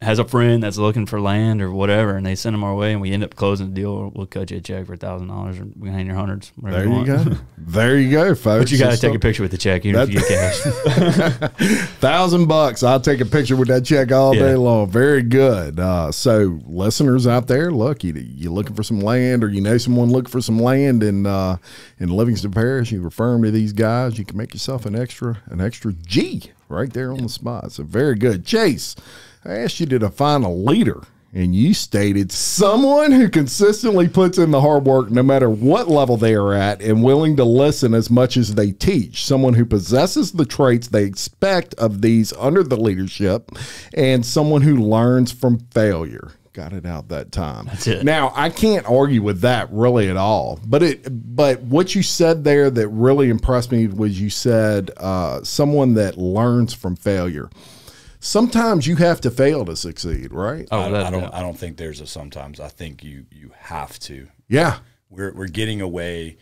has a friend that's looking for land or whatever, and they send them our way, and we end up closing the deal, we'll cut you a check for a thousand dollars, or we can hang your hundreds. There you want. go. (laughs) There you go, folks. But you got to take a picture with the check, even if you get cash. (laughs) thousand bucks. I'll take a picture with that check all day long. Very good. Uh, so, listeners out there, look, you you looking for some land, or you know someone looking for some land in uh, in Livingston Parish, you refer them to these guys. You can make yourself an extra an extra G right there on the spot. So, very good, Chase. I asked you to define a leader. And you stated someone who consistently puts in the hard work no matter what level they are at and willing to listen as much as they teach. Someone who possesses the traits they expect of these under the leadership and someone who learns from failure. Got it out that time. That's it. Now, I can't argue with that really at all. But it but what you said there that really impressed me was you said uh, someone that learns from failure. Sometimes you have to fail to succeed, right? Oh, I, that- I don't. yeah. I don't think there's a sometimes. I think you you have to. Yeah. We're we're getting away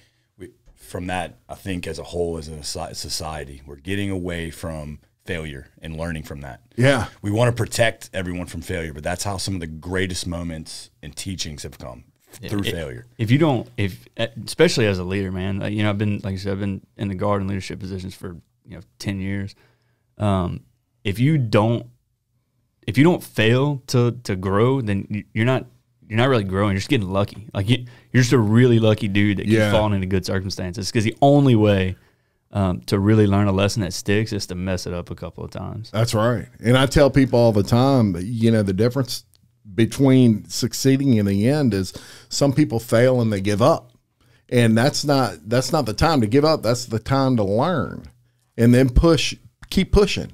from that. I think as a whole, as a society, we're getting away from failure and learning from that. Yeah. We want to protect everyone from failure, but that's how some of the greatest moments and teachings have come through It- failure. If you don't, if especially as a leader, man, like, you know, I've been like I said, I've been in the guard and leadership positions for you know ten years. Um, if you don't, if you don't fail to to grow, then you- you're not you're not really growing. You're just getting lucky. Like you, you're just a really lucky dude that keeps Yeah. falling into good circumstances. Because the only way um, to really learn a lesson that sticks is to mess it up a couple of times. That's right. And I tell people all the time, you know, the difference between succeeding in the end is some people fail and they give up. And that's not that's not the time to give up. That's the time to learn. And then push keep pushing.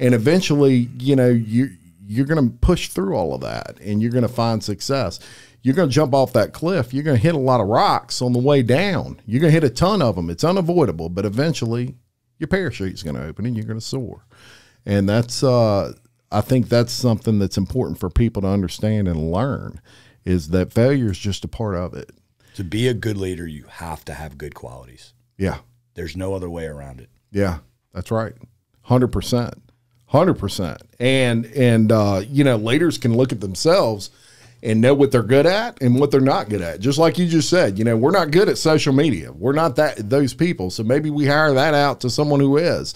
And eventually, you know, you you're going to push through all of that and you're going to find success. You're going to jump off that cliff. You're going to hit a lot of rocks on the way down. You're going to hit a ton of them. It's unavoidable, but eventually your parachute's going to open and you're going to soar and that's uh i think that's something that's important for people to understand and learn is that failure is just a part of it To be a good leader, you have to have good qualities. yeah There's no other way around it. yeah that's right 100% 100% and and uh you know leaders can look at themselves and know what they're good at and what they're not good at. Just like you just said, you know, we're not good at social media. We're not that those people. So maybe we hire that out to someone who is.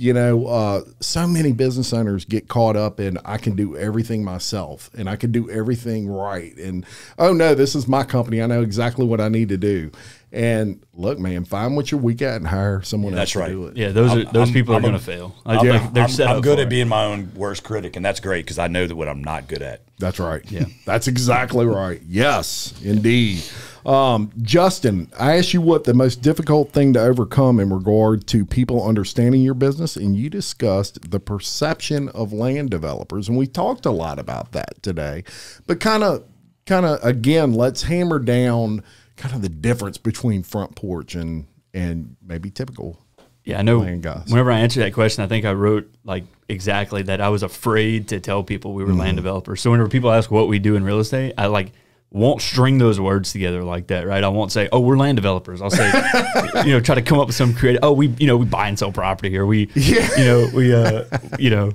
You know, uh, so many business owners get caught up in I can do everything myself and I can do everything right. And oh no, this is my company. I know exactly what I need to do. And look, man, find what you're weak at and hire someone That's else to right. do it. Yeah, those are those I'm- people I'm are going to fail. I'm, like, they're I'm- set I'm good at it. being my own worst critic, and that's great because I know that what I'm not good at. That's right. Yeah. That's exactly right. Yes, indeed. Um, Justin, I asked you what the most difficult thing to overcome in regard to people understanding your business, and you discussed the perception of land developers. And we talked a lot about that today. But kind of kind of again, let's hammer down kind of the difference between front porch and and maybe typical. Yeah, I know. Whenever I answered that question, I think I wrote like exactly that. I was afraid to tell people we were Mm-hmm. land developers. So whenever people ask what we do in real estate, I like won't string those words together like that, right? I won't say, "Oh, we're land developers." I'll say, (laughs) you know, try to come up with some creative. Oh, we, you know, we buy and sell property, or we, Yeah. you know, we, uh, you know,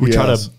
we try to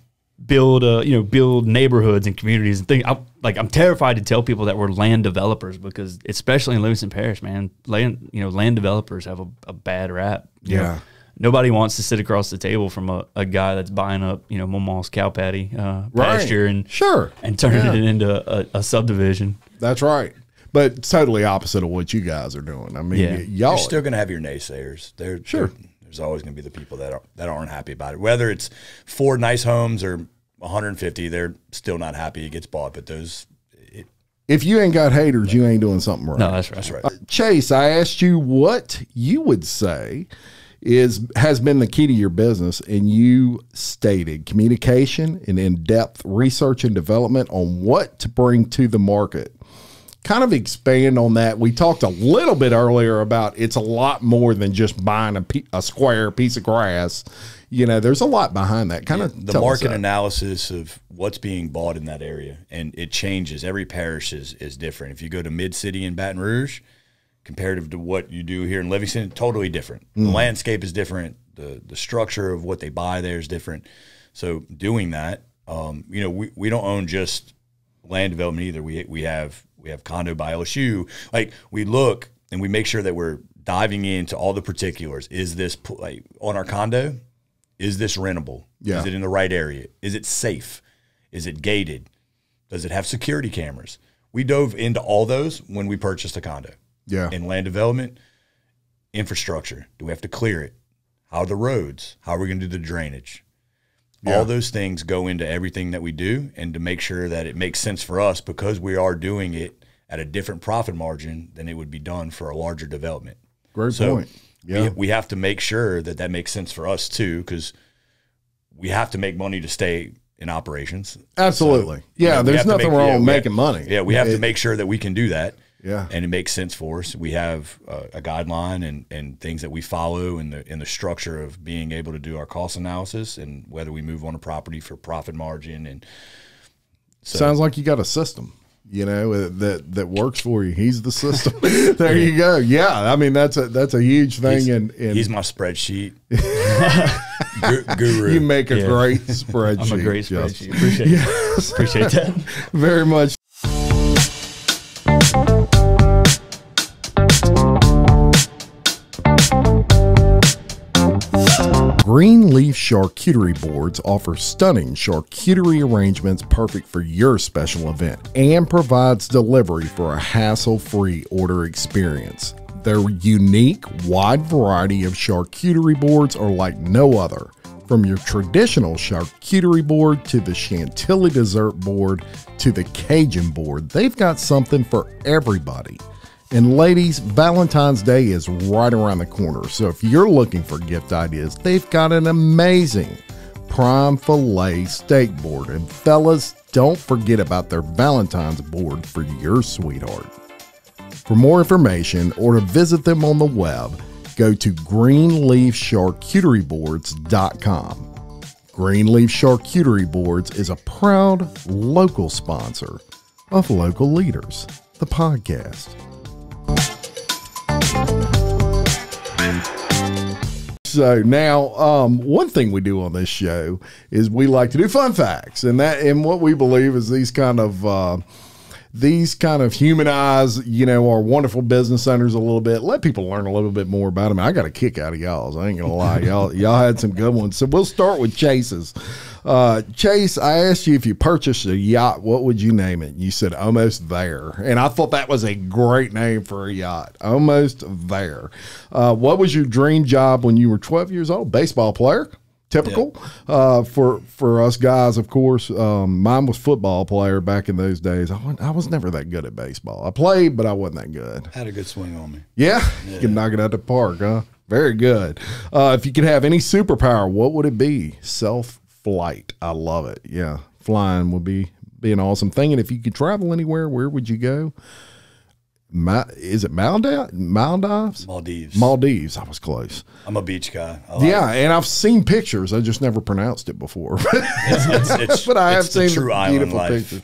build, uh, you know, build neighborhoods and communities and things. I'm, like, I'm terrified to tell people that we're land developers because, especially in Livingston Parish, man, land, you know, land developers have a, a bad rap. You know, Yeah. nobody wants to sit across the table from a, a guy that's buying up, you know, Momo's cow patty uh, pasture and Sure. and turning Yeah. it into a, a subdivision. That's right. But it's totally opposite of what you guys are doing. I mean, Yeah. y- y'all You're still going to have your naysayers. They're, Sure. they're- there's always going to be the people that are, that aren't happy about it. Whether it's four nice homes or 150, they're still not happy it gets bought. But those, it, if you ain't got haters, you ain't doing something right. No, that's right. that's right. Uh, Chase, I asked you what you would say is has been the key to your business, and you stated communication and in-depth research and development on what to bring to the market. Kind of expand on that. We talked a little bit earlier about it's a lot more than just buying a, a square piece of grass. You know, there's a lot behind that. Kind of the market analysis of what's being bought in that area, and it changes. Every parish is is different. If you go to Mid City in Baton Rouge, comparative to what you do here in Livingston, totally different. The landscape is different. The the structure of what they buy there is different. So doing that, um, you know, we, we don't own just land development either. We we have we have condo by LSU. Like we look and we make sure that we're diving into all the particulars. Is this like on our condo? Is this rentable? Yeah. Is it in the right area? Is it safe? Is it gated? Does it have security cameras? We dove into all those when we purchased a condo. Yeah. In land development, infrastructure. Do we have to clear it? How are the roads? How are we going to do the drainage? Yeah. All those things go into everything that we do, and to make sure that it makes sense for us because we are doing it at a different profit margin than it would be done for a larger development. Great So point. Yeah. we, we have to make sure that that makes sense for us too, because we have to make money to stay in operations. Absolutely. So, you yeah, know, there's nothing make- wrong yeah, with making money. Yeah, we have It- to make sure that we can do that. Yeah. and it makes sense for us. We have uh, a guideline and, and things that we follow in the in the structure of being able to do our cost analysis and whether we move on a property for profit margin and so Sounds like you got a system, you know, uh, that that works for you. He's the system. (laughs) (laughs) there you go. Yeah, I mean that's a that's a huge thing, he's, and, and he's my spreadsheet (laughs) Gu- guru. you make a Yeah. great spreadsheet. I'm a great spreadsheet. Appreciate it. Appreciate that. Very much. Greenleaf charcuterie boards offer stunning charcuterie arrangements perfect for your special event and provides delivery for a hassle-free order experience. Their unique, wide variety of charcuterie boards are like no other. From your traditional charcuterie board to the Chantilly dessert board to the Cajun board, they've got something for everybody. And ladies, Valentine's Day is right around the corner. So if you're looking for gift ideas, they've got an amazing prime filet steak board. And fellas, don't forget about their Valentine's board for your sweetheart. For more information or to visit them on the web, go to greenleafcharcuterieboards.com. Greenleaf Charcuterie Boards is a proud local sponsor of Local Leaders, the podcast. So now, um, one thing we do on this show is we like to do fun facts, and that and what we believe is these kind of uh, these kind of humanize, you know, our wonderful business owners a little bit. Let people learn a little bit more about them. I got a kick out of y'all's. I ain't gonna lie, (laughs) y'all y'all had some good ones. So we'll start with Chase's. Uh, Chase, I asked you if you purchased a yacht, what would you name it? You said almost there, and I thought that was a great name for a yacht. Almost there. Uh, what was your dream job when you were 12 years old? Baseball player typical uh, for for us guys. Of course, um, mine was football player back in those days. I, I was never that good at baseball. I played, but I wasn't that good. Had a good swing on me. Yeah, you can knock it out the park, huh? Very good. Uh, if you could have any superpower, what would it be? Self flight. I love it. Yeah, flying would be be an awesome thing. And if you could travel anywhere, where would you go? Ma- is it Maldives? Maldives? Maldives. Maldives. I was close. I'm a beach guy. Like Yeah, and I've seen pictures. I just never pronounced it before. It's, it's, (laughs) but I have seen true beautiful life. pictures.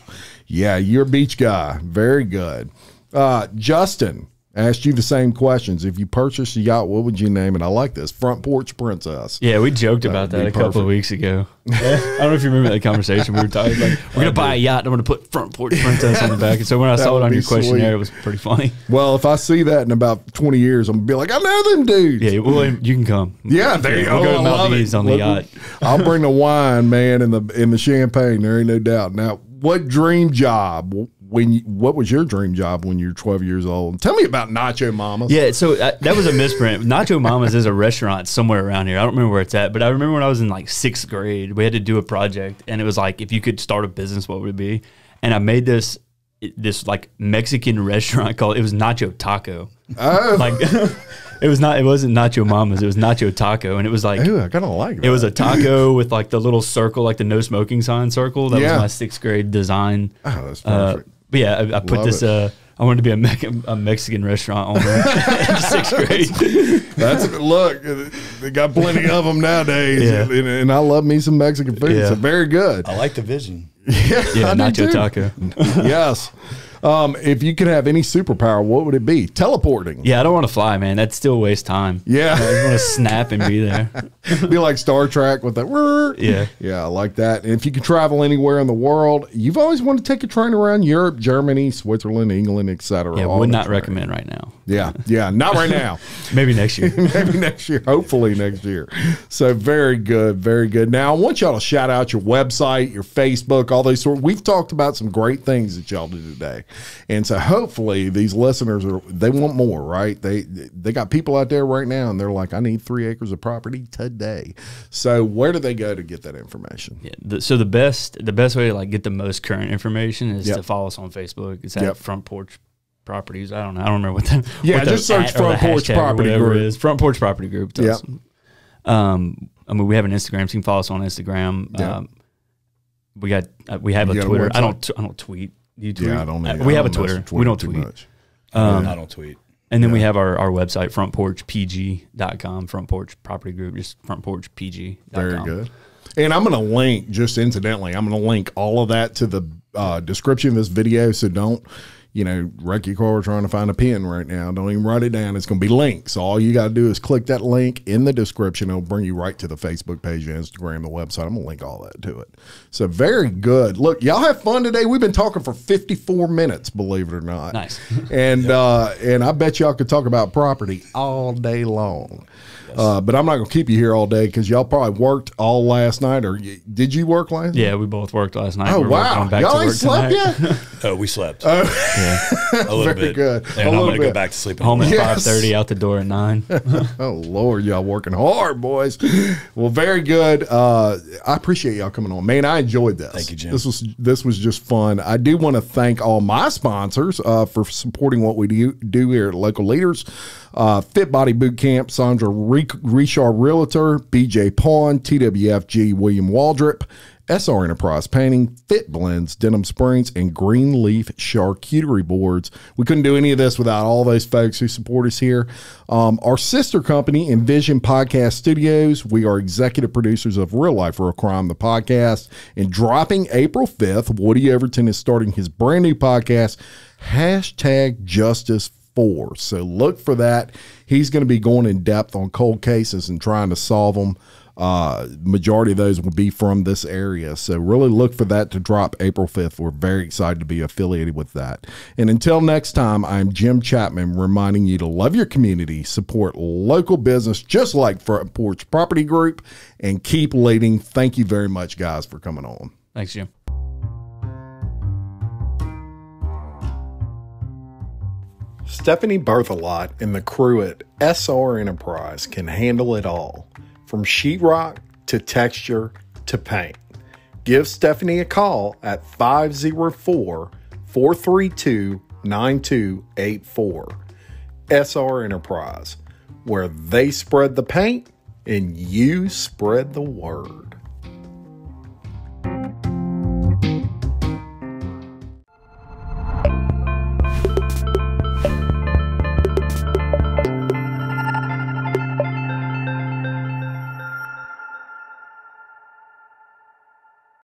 Yeah, you're a beach guy. Very good. Uh, Justin asked you the same questions. If you purchased a yacht, what would you name it? I like this. Front Porch Princess. Yeah, we joked about that a couple of weeks ago. (laughs) I don't know if you remember that conversation. We were talking like we're gonna buy a yacht. and I'm gonna put front porch princess on the back. And so when I (laughs) saw it on your questionnaire, sweet. it was pretty funny. Well, if I see that in about 20 years, I'm going to be like, I know them dudes. Yeah, well, you can come. Yeah, there you go. We'll go to Maldives on the yacht. (laughs) I'll bring the wine, man, and the and the champagne. There ain't no doubt. Now, what dream job? When you, what was your dream job when you were 12 years old? Tell me about Nacho Mamas. Yeah, so uh, that was a misprint. (laughs) Nacho Mama's is a restaurant somewhere around here. I don't remember where it's at, but I remember when I was in like sixth grade, we had to do a project, and it was like, if you could start a business, what would it be? And I made this this like Mexican (laughs) restaurant called it was Nacho Taco. Oh, (laughs) Like it was not it wasn't Nacho Mama's, it was Nacho Taco, and it was like Ooh, I kind of like that. it was a taco with like the little circle, like the no smoking sign circle. That Yeah. was my sixth grade design. Oh, that's Uh, perfect. But yeah, I, I put Love this. it. Uh, I wanted to be a, Me- a Mexican restaurant owner (laughs) in sixth grade. That's look. They got plenty of them nowadays, Yeah. and, and I love me some Mexican food. Yeah. So very good. I like the vision. (laughs) Yeah, I do nacho too. taco. (laughs) yes. Um, if you could have any superpower, what would it be? Teleporting. Yeah, I don't want to fly, man. That's still waste time. Yeah. I just want to snap and be there. (laughs) be like Star Trek with that. Yeah. Yeah, I like that. And if you could travel anywhere in the world, you've always wanted to take a train around Europe, Germany, Switzerland, England, etc. Yeah, would not trains. recommend right now. Yeah, (laughs) yeah, not right now. (laughs) Maybe next year. Maybe next year. Hopefully next year. So very good, very good. Now I want y'all to shout out your website, your Facebook, all those sort. We've talked about some great things that y'all do today, and so hopefully these listeners are they want more, right? They they got people out there right now, and they're like, I need three acres of property today. So where do they go to get that information? Yeah. The, so the best the best way to like get the most current information is Yep. to follow us on Facebook. It's at Yep. Front Porch Properties. I don't know. I don't remember what the (laughs) Yeah, what the just search at Front Porch Property Group. it is. Front Porch Property Group. Yep. Does. Um, I mean, we have an Instagram, so you can follow us on Instagram. Yep. Um, we got uh, we have You a Twitter. I don't t- I don't tweet. Do you tweet? Yeah, I don't. Uh, we I have a don't mess Twitter. with We don't tweet. much. Um, I don't tweet. And then we have our, our website, frontporchpg.com, Front Porch Property Group, just frontporchpg.com. Very good. And I'm going to link, just incidentally, I'm going to link all of that to the uh, description of this video. So don't, you know, wreck your car trying to find a pin right now. Don't even write it down. It's going to be links. All you got to do is click that link in the description. It'll bring you right to the Facebook page, Instagram, the website. I'm going to link all that to it. So very good. Look, y'all have fun today. We've been talking for 54 minutes, believe it or not. Nice. and uh, and I bet y'all could talk about property all day long. Uh, but I'm not going to keep you here all day because y'all probably worked all last night. Or y- did you work last? Night? Yeah, we both worked last night. Oh We're working wow! on back Y'all to ain't work slept tonight. yet? (laughs) Oh, we slept Yeah. a little (laughs) Very bit. good. A And I'm little going to bit. go back to sleep. in Home at the. Yes. five thirty, out the door at nine. (laughs) Oh Lord, y'all working hard, boys. Well, very good. Uh, I appreciate y'all coming on, man. I enjoyed this. Thank you, Jim. This was this was just fun. I do want to thank all my sponsors uh, for supporting what we do do here at Local Leaders. Uh, Fit Body Boot Camp, Sandra Re- Richard Realtor, BJ Pawn, TWFG William Waldrop. SR Enterprise Painting, Fit Blends, Denham Springs, and Greenleaf Charcuterie Boards. We couldn't do any of this without all those folks who support us here. Um, our sister company, Envision Podcast Studios, we are executive producers of Real Life Real Crime, the podcast. And dropping April 5th, Woody Everton is starting his brand new podcast, hashtag Justice 4. So look for that. He's going to be going in depth on cold cases and trying to solve them. Uh, majority of those will be from this area. So really look for that to drop April 5th. We're very excited to be affiliated with that. And until next time, I'm Jim Chapman reminding you to love your community, support local business just like Front Porch Property Group, and keep leading. Thank you very much, guys, for coming on. Thanks, Jim. Stephanie Berthelot and the crew at SR Enterprise can handle it all, from sheetrock to texture to paint. Give Stephanie a call at 504 432 9284. SR Enterprise, where they spread the paint and you spread the word.